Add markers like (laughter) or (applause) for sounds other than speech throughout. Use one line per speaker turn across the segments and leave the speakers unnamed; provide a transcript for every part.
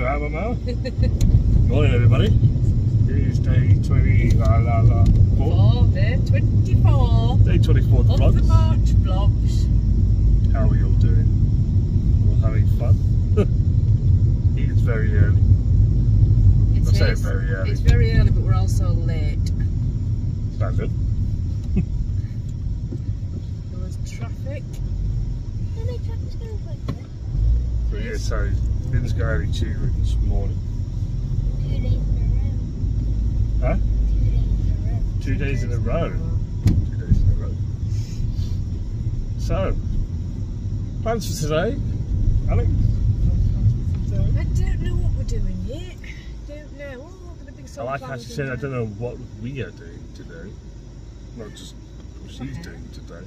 are out of (laughs) my. Morning, everybody. It is day 20, la la la. Four.
For the 24
Day 24 of the
of the. March vlogs.
How are we all doing? All having fun? (laughs) it is very early.
It
I say
is-
very early.
It's very early, but we're also late.
Standard. (laughs)
There was traffic.
How many tractors going quickly?
So yeah, so didn't go any tutoring this morning.
Two days in a row.
Huh?
Two days in a row.
Two days in a row. Two days in a row. So, plans for today? Alex?
I don't know what we're doing yet. Don't know. Oh, we're gonna
I like how
plans
she said, I don't know what we are doing today. Not just what she's
Okay.
doing today.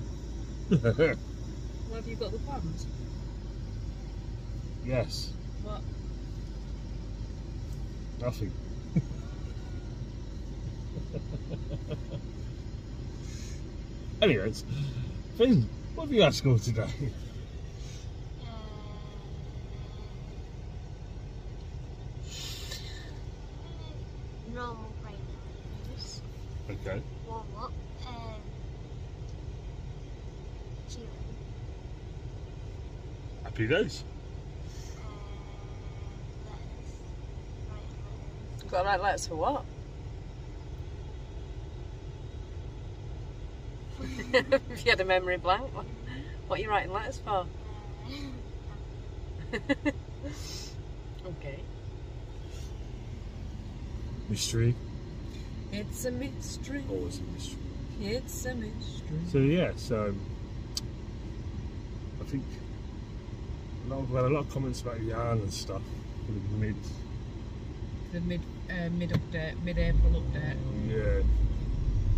(laughs)
Well, have you got the plans?
Yes,
What?
nothing. Anyways, Finn, what have you at school today?
Uh, normal breakfast.
Okay.
Warm up. Um.
Happy days.
Uh, letters. Writing letters.
Got to write letters for what? (laughs) if you had a memory blank, what, what are you writing letters for? (laughs) Okay.
Mystery.
It's a mystery.
Always a mystery.
It's a mystery.
So yeah, so I think a lot of, well, a lot of comments about yarn and stuff for the mid.
The mid uh, mid update, mid April update.
Yeah,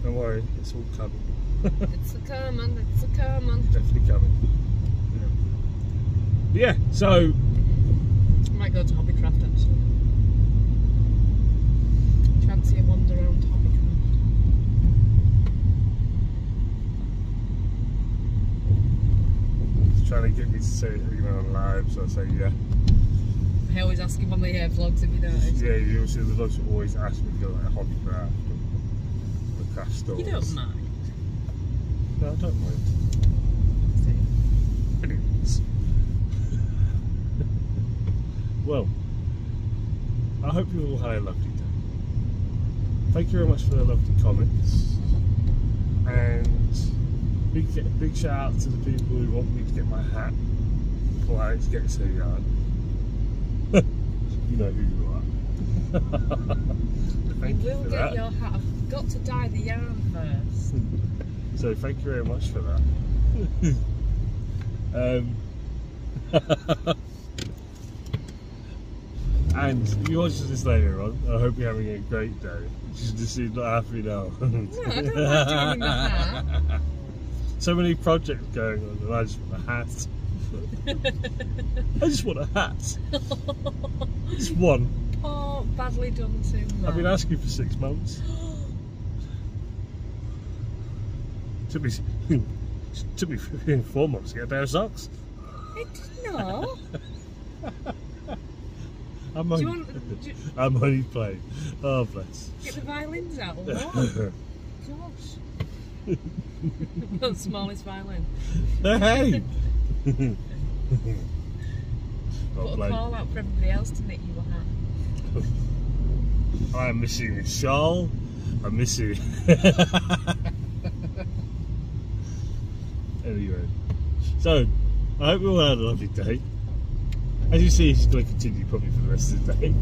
don't worry, it's all coming. (laughs)
it's a coming. It's a coming.
Definitely coming. Yeah. yeah. So
I might go to Hobbycraft actually. Do you fancy a wander around Hobbycraft?
he's trying to get me to say you know on live, so I say yeah.
I always ask him on the uh, vlogs if you notice.
Yeah, you also the lots always ask me to go like hobbycraft or the craft stores.
You don't mind.
No, I don't mind. Well, I hope you all had a lovely day. Thank you very much for the lovely comments. And big big shout out to the people who want me to get my hat before Alex gets her yard. You know who you are. Thank you
we'll
for
get
that.
your hat. I've got to dye the yarn first. (laughs)
So thank you very much for that. (laughs) um, (laughs) and you watch this later on. I hope you're having a great day. She's just not happy now.
No, I don't mind doing the hat.
so many projects going on, and I just want a hat. (laughs) I just want a hat. (laughs) Just one.
Oh, badly done too much.
I've been asking for six months. (gasps) took me (laughs) took me four months to get a pair of socks.
No.
I'm
Do
only,
you want? You,
I'm only playing. Oh bless.
get the violins out or what? Gosh. the smallest violin.
hey.
Put a call out for everybody else to knit you a hat. (laughs)
I'm missing a shawl. I'm missing. (laughs) anyway, so I hope you all had a lovely day. As you see, it's going to continue probably for the rest of the day. (laughs)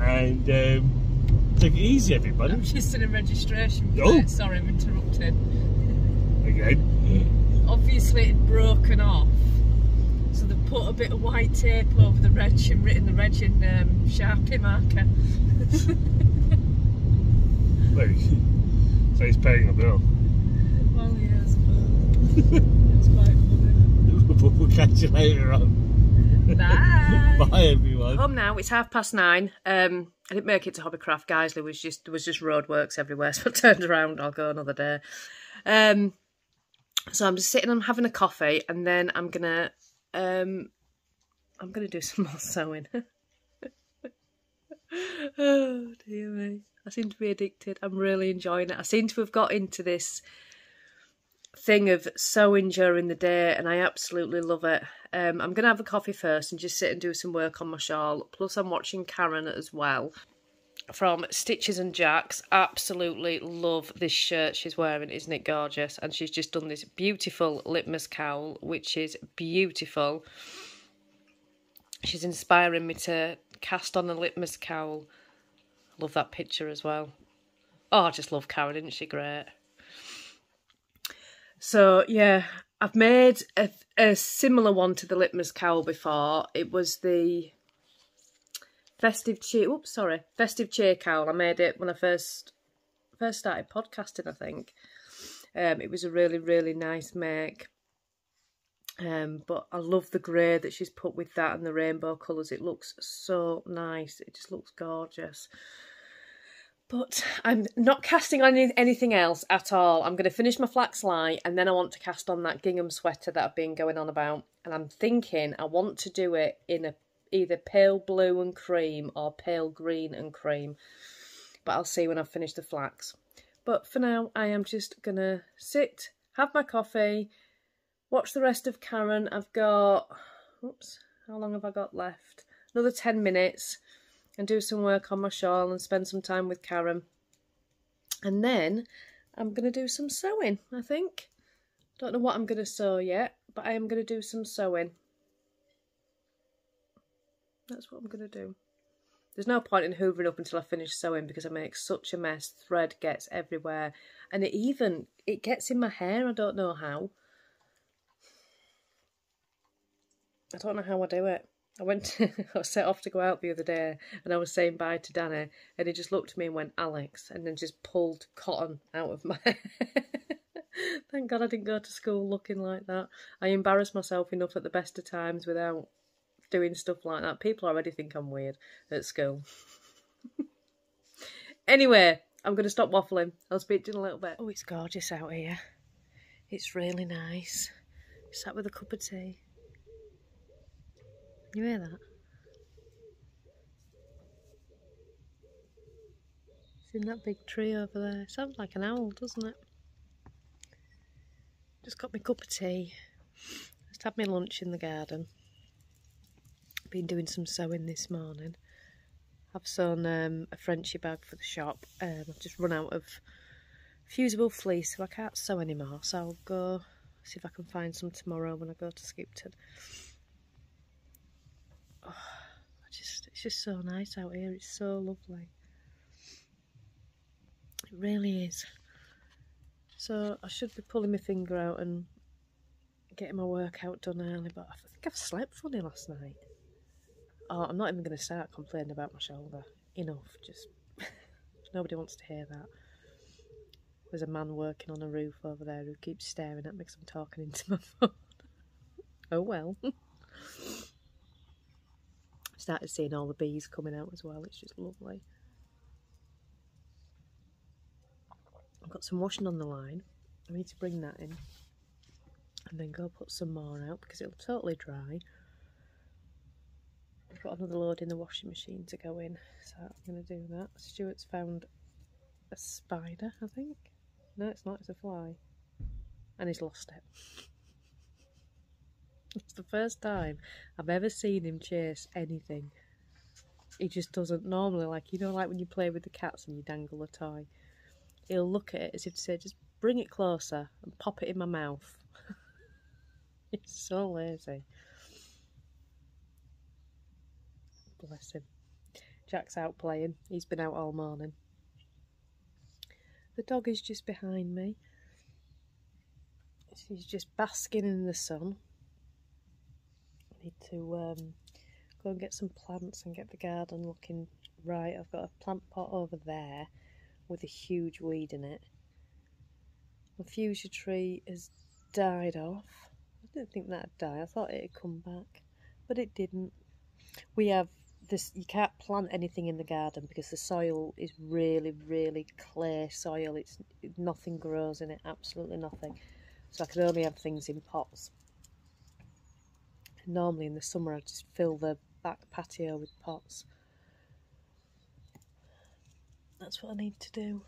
and um, take it easy, everybody.
I'm just in a registration
Oh.
Sorry, I'm interrupted.
Again.
Obviously, it'd broken off. So they put a bit of white tape over the reg and written the reg in um, Sharpie marker. (laughs)
So he's paying the bill.
Well, yeah, I suppose. it's quite funny. (laughs)
we'll catch you later on.
Bye. (laughs)
Bye, everyone.
Home now. It's half past nine. Um, I didn't make it to Hobbycraft, guys. There was just there was just roadworks everywhere, so I turned around. I'll go another day. Um, so I'm just sitting. I'm having a coffee, and then I'm gonna um I'm to do (laughs) some more sewing. (laughs) oh dear me. I seem to be addicted. I'm really enjoying it. I seem to have got into this thing of sewing during the day and I absolutely love it. Um, I'm going to have a coffee first and just sit and do some work on my shawl. Plus I'm watching Karen as well from Stitches and Jacks. Absolutely love this shirt she's wearing. Isn't it gorgeous? And she's just done this beautiful litmus cowl, which is beautiful. She's inspiring me to cast on a litmus cowl. Love that picture as well. Oh, I just love Karen, isn't she great? So, yeah, I've made a, a similar one to the litmus cowl before. It was the festive cheer. Oops, sorry, festive cheer cowl. I made it when I first first started podcasting. I think um, it was a really really nice make. Um, but I love the grey that she's put with that and the rainbow colours. It looks so nice. It just looks gorgeous. But I'm not casting on anything else at all. I'm going to finish my flax light and then I want to cast on that gingham sweater that I've been going on about. And I'm thinking I want to do it in a either pale blue and cream or pale green and cream. But I'll see when I've finished the flax. But for now, I am just going to sit, have my coffee, watch the rest of Karen. I've got, oops, how long have I got left? Another 10 minutes and do some work on my shawl and spend some time with Karen. And then I'm going to do some sewing, I think. Don't know what I'm going to sew yet, but I am going to do some sewing. That's what I'm going to do. There's no point in hoovering up until I finish sewing because I make such a mess. Thread gets everywhere. And it even, it gets in my hair. I don't know how. I don't know how I do it. I went to, (laughs) I set off to go out the other day and I was saying bye to Danny and he just looked at me and went, Alex, and then just pulled cotton out of my (laughs) Thank God I didn't go to school looking like that. I embarrassed myself enough at the best of times without doing stuff like that. People already think I'm weird at school. (laughs) anyway, I'm going to stop waffling. I'll speak to you in a little bit. Oh, it's gorgeous out here. It's really nice. Sat with a cup of tea. You hear that? It's in that big tree over there. Sounds like an owl, doesn't it? Just got my cup of tea. Just had my lunch in the garden been doing some sewing this morning. I've sewn um, a Frenchy bag for the shop. Um, I've just run out of fusible fleece, so I can't sew anymore. So I'll go see if I can find some tomorrow when I go to Skipton. Oh, I just, it's just so nice out here. It's so lovely. It really is. So I should be pulling my finger out and getting my workout done early, but I think I've slept funny last night. Oh, I'm not even going to start complaining about my shoulder. Enough, just (laughs) nobody wants to hear that. There's a man working on a roof over there who keeps staring at me because I'm talking into my (laughs) phone. oh well. (laughs) Started seeing all the bees coming out as well. It's just lovely. I've got some washing on the line. I need to bring that in and then go put some more out because it'll totally dry. I've got another load in the washing machine to go in, so I'm going to do that. Stuart's found a spider, I think. No, it's not, it's a fly. And he's lost it. (laughs) it's the first time I've ever seen him chase anything. He just doesn't normally, like, you know, like when you play with the cats and you dangle a toy. He'll look at it as if to say, just bring it closer and pop it in my mouth. (laughs) it's so lazy. Bless him. Jack's out playing. He's been out all morning. The dog is just behind me. She's just basking in the sun. I need to um, go and get some plants and get the garden looking right. I've got a plant pot over there with a huge weed in it. My fuchsia tree has died off. I didn't think that'd die. I thought it'd come back, but it didn't. We have this you can't plant anything in the garden because the soil is really really clay soil it's nothing grows in it absolutely nothing so I can only have things in pots normally in the summer I just fill the back patio with pots. That's what I need to do.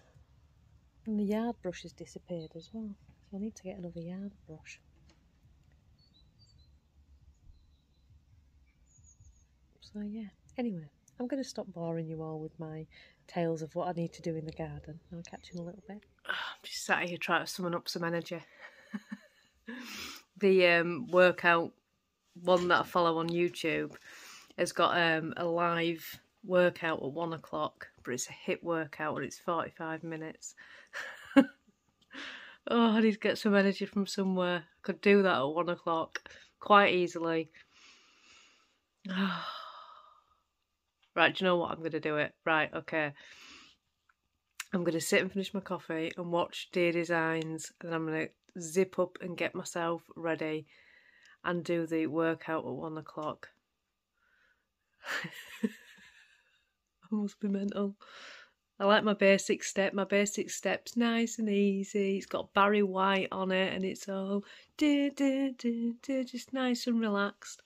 And the yard brush has disappeared as well, so I need to get another yard brush. So yeah, anyway, I'm going to stop boring you all with my tales of what I need to do in the garden. I'll catch you in a little bit. I'm just sat here trying to summon up some energy. (laughs) the um, workout one that I follow on YouTube has got um, a live workout at one o'clock, but it's a HIIT workout and it's 45 minutes. (laughs) oh, I need to get some energy from somewhere. I could do that at one o'clock quite easily. (sighs) right, do you know what? I'm going to do it. Right, okay. I'm going to sit and finish my coffee and watch Dear Designs, and I'm going to zip up and get myself ready and do the workout at one o'clock. (laughs) I must be mental. I like my basic step. My basic step's nice and easy. It's got Barry White on it and it's all do, do, do, do, just nice and relaxed.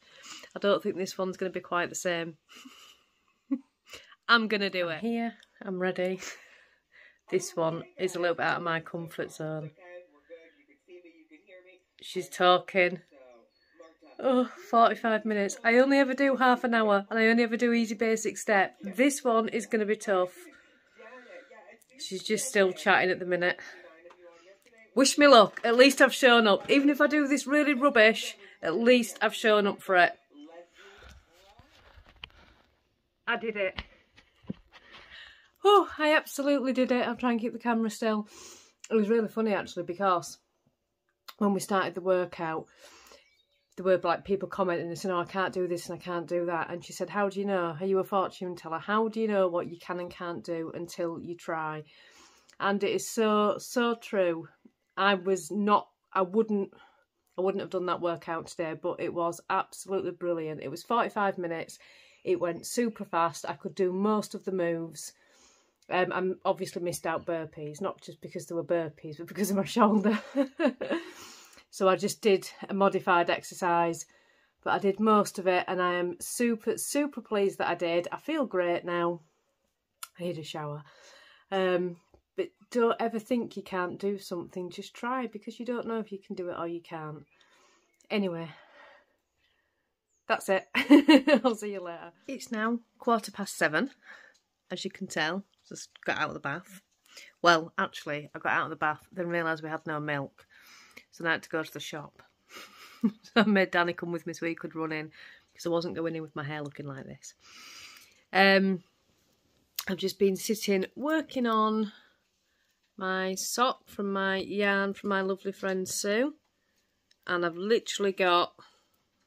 I don't think this one's going to be quite the same. (laughs) I'm going to do it. Here, I'm ready. (laughs) This one is a little bit out of my comfort zone. She's talking. Oh, 45 minutes. I only ever do half an hour and I only ever do easy basic step. This one is going to be tough. She's just still chatting at the minute. Wish me luck. At least I've shown up. Even if I do this really rubbish, at least I've shown up for it. I did it. Oh, I absolutely did it. I'm trying to keep the camera still. It was really funny actually because when we started the workout, there were like people commenting and saying, "Oh, I can't do this and I can't do that." And she said, "How do you know? Are you a fortune teller? How do you know what you can and can't do until you try?" And it is so so true. I was not. I wouldn't. I wouldn't have done that workout today, but it was absolutely brilliant. It was 45 minutes. It went super fast. I could do most of the moves. Um, I obviously missed out burpees, not just because there were burpees, but because of my shoulder. (laughs) So I just did a modified exercise, but I did most of it and I am super, super pleased that I did. I feel great now. I need a shower. Um, but don't ever think you can't do something. Just try because you don't know if you can do it or you can't. Anyway, that's it. (laughs) I'll see you later. It's now quarter past seven, as you can tell. Just got out of the bath. Well, actually, I got out of the bath, then realised we had no milk. So I had to go to the shop. (laughs) so I made Danny come with me so he could run in because I wasn't going in with my hair looking like this. Um, I've just been sitting working on my sock from my yarn from my lovely friend Sue. And I've literally got,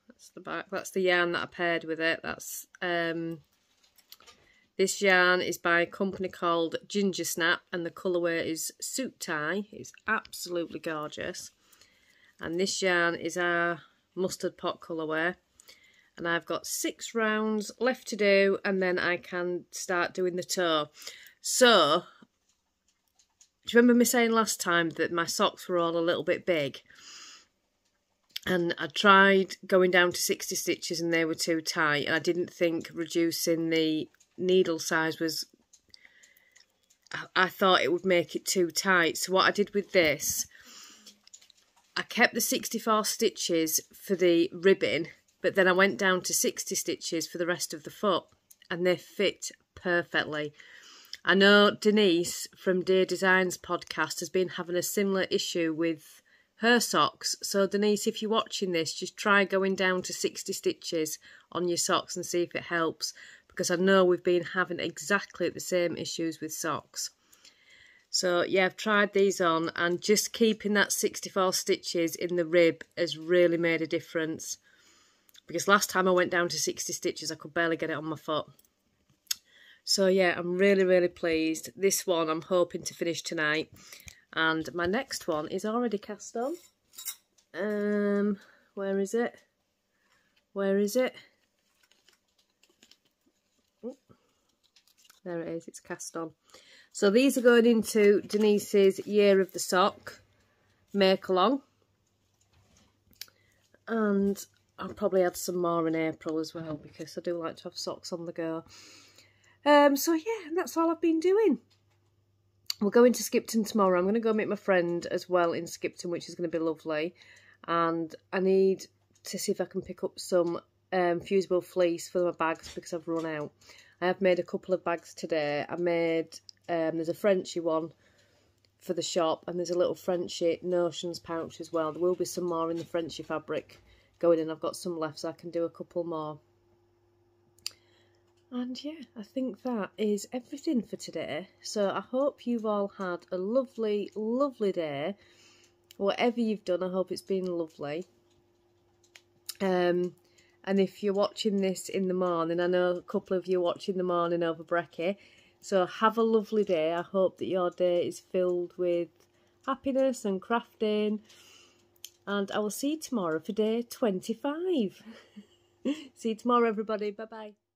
that's the back, that's the yarn that I paired with it. That's, um, this yarn is by a company called Ginger Snap and the colourway is Suit Tie. It's absolutely gorgeous and this yarn is our mustard pot colourway and I've got six rounds left to do and then I can start doing the toe. So, do you remember me saying last time that my socks were all a little bit big? And I tried going down to 60 stitches and they were too tight and I didn't think reducing the needle size was... I thought it would make it too tight. So what I did with this I kept the 64 stitches for the ribbon, but then I went down to 60 stitches for the rest of the foot, and they fit perfectly. I know Denise from Dear Designs podcast has been having a similar issue with her socks. So Denise, if you're watching this, just try going down to 60 stitches on your socks and see if it helps because I know we've been having exactly the same issues with socks. So yeah, I've tried these on and just keeping that 64 stitches in the rib has really made a difference. Because last time I went down to 60 stitches, I could barely get it on my foot. So yeah, I'm really, really pleased. This one I'm hoping to finish tonight. And my next one is already cast on. Um, where is it? Where is it? There it is, it's cast on. So these are going into Denise's Year of the Sock make along. And I'll probably add some more in April as well because I do like to have socks on the go. Um, so yeah, that's all I've been doing. We're going to Skipton tomorrow. I'm going to go meet my friend as well in Skipton, which is going to be lovely. And I need to see if I can pick up some um, fusible fleece for my bags because I've run out. I have made a couple of bags today. I made, um, there's a Frenchy one for the shop and there's a little Frenchy notions pouch as well. There will be some more in the Frenchy fabric going in. I've got some left so I can do a couple more. And yeah, I think that is everything for today. So I hope you've all had a lovely, lovely day. Whatever you've done, I hope it's been lovely. Um, and if you're watching this in the morning, I know a couple of you watching the morning over brekkie. So have a lovely day. I hope that your day is filled with happiness and crafting. And I will see you tomorrow for day 25. (laughs) see you tomorrow, everybody. Bye-bye.